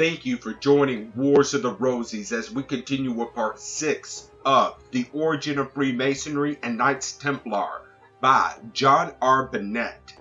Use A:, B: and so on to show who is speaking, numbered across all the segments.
A: Thank you for joining Wars of the Roses as we continue with part 6 of The Origin of Freemasonry and Knights Templar by John R. Bennett.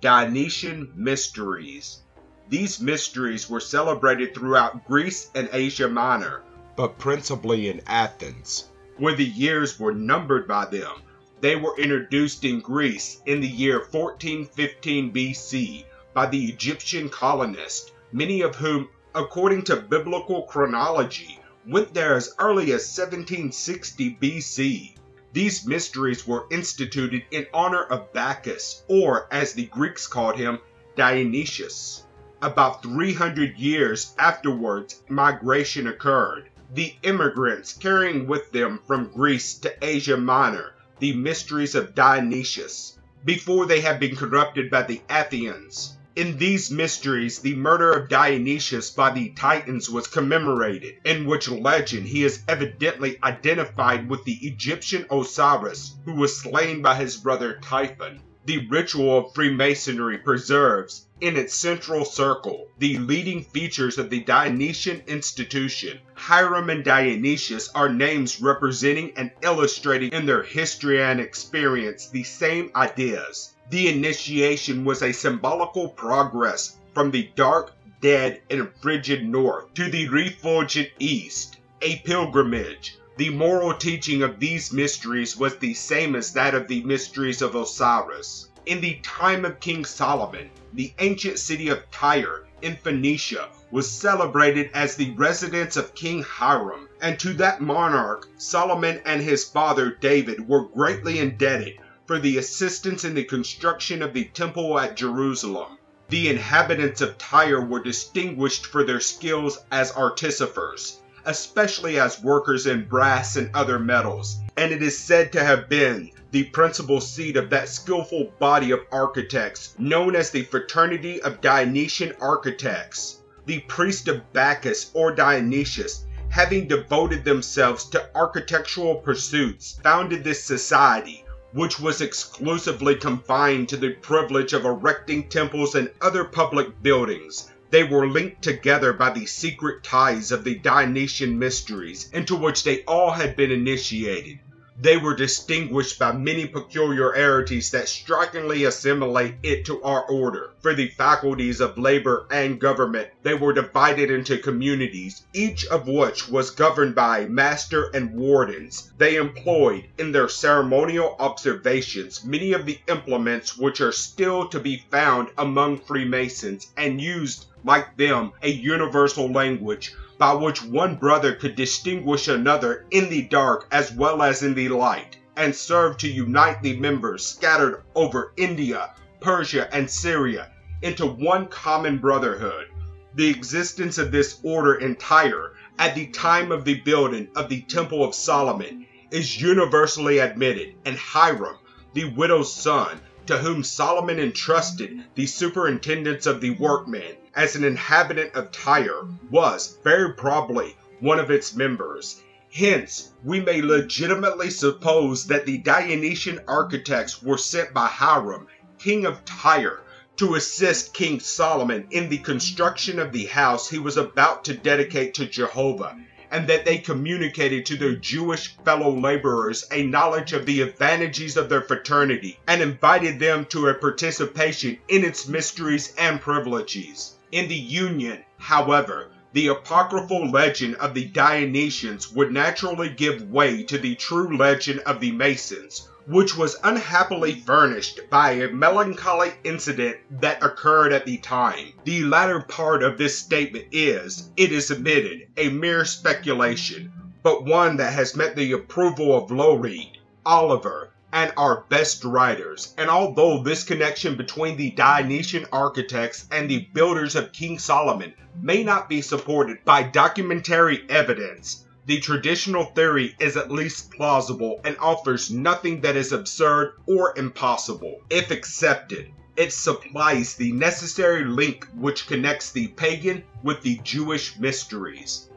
A: Dionysian Mysteries These mysteries were celebrated throughout Greece and Asia Minor, but principally in Athens, where the years were numbered by them. They were introduced in Greece in the year 1415 BC by the Egyptian colonists many of whom, according to biblical chronology, went there as early as 1760 BC. These mysteries were instituted in honor of Bacchus, or as the Greeks called him, Dionysius. About 300 years afterwards, migration occurred. The immigrants carrying with them from Greece to Asia Minor the mysteries of Dionysius, before they had been corrupted by the Athenians. In these mysteries, the murder of Dionysius by the Titans was commemorated, in which legend he is evidently identified with the Egyptian Osiris, who was slain by his brother Typhon. The ritual of Freemasonry preserves, in its central circle, the leading features of the Dionysian institution. Hiram and Dionysius are names representing and illustrating in their history and experience the same ideas. The initiation was a symbolical progress from the dark, dead, and frigid north to the refulgent east, a pilgrimage. The moral teaching of these mysteries was the same as that of the mysteries of Osiris. In the time of King Solomon, the ancient city of Tyre in Phoenicia was celebrated as the residence of King Hiram, and to that monarch Solomon and his father David were greatly indebted for the assistance in the construction of the temple at Jerusalem. The inhabitants of Tyre were distinguished for their skills as artificers, especially as workers in brass and other metals, and it is said to have been the principal seat of that skillful body of architects known as the Fraternity of Dionysian Architects. The priest of Bacchus or Dionysius having devoted themselves to architectural pursuits, founded this society, which was exclusively confined to the privilege of erecting temples and other public buildings. They were linked together by the secret ties of the Dionysian mysteries, into which they all had been initiated. They were distinguished by many peculiarities that strikingly assimilate it to our order. For the faculties of labor and government, they were divided into communities, each of which was governed by master and wardens. They employed, in their ceremonial observations, many of the implements which are still to be found among Freemasons, and used, like them, a universal language by which one brother could distinguish another in the dark as well as in the light, and serve to unite the members scattered over India, Persia, and Syria into one common brotherhood. The existence of this order in Tyre at the time of the building of the Temple of Solomon is universally admitted, and Hiram, the widow's son, to whom Solomon entrusted the superintendence of the workmen, as an inhabitant of Tyre, was very probably one of its members. Hence, we may legitimately suppose that the Dionysian architects were sent by Hiram, king of Tyre, to assist King Solomon in the construction of the house he was about to dedicate to Jehovah and that they communicated to their Jewish fellow laborers a knowledge of the advantages of their fraternity and invited them to a participation in its mysteries and privileges. In the union, however, the apocryphal legend of the Dionysians would naturally give way to the true legend of the Masons, which was unhappily furnished by a melancholy incident that occurred at the time. The latter part of this statement is, it is admitted, a mere speculation, but one that has met the approval of Loughride, Oliver, and our best writers. And although this connection between the Dionysian architects and the builders of King Solomon may not be supported by documentary evidence, the traditional theory is at least plausible and offers nothing that is absurd or impossible. If accepted, it supplies the necessary link which connects the pagan with the Jewish mysteries.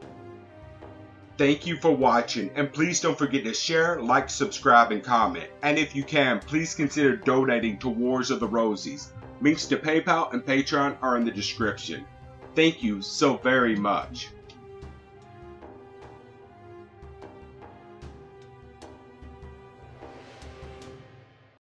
A: Thank you for watching and please don't forget to share, like, subscribe, and comment. And if you can, please consider donating to Wars of the Roses. Links to PayPal and Patreon are in the description. Thank you so very much.